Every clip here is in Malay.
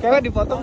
Kayaknya dipotong.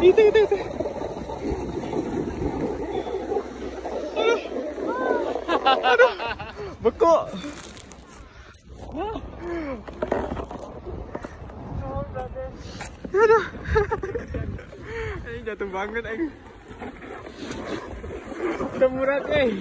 Itu itu itu. Aduh. Aduh. Bekuk. Aduh. Ini jatuh banget. Udah murah, eh.